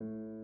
you